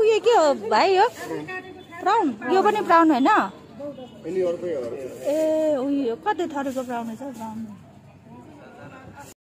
उयो के हो भाइ हो? ब्राउन। यो पनि ब्राउन होइन? ए उयो कति थरीको ब्राउन छ ब्राउन?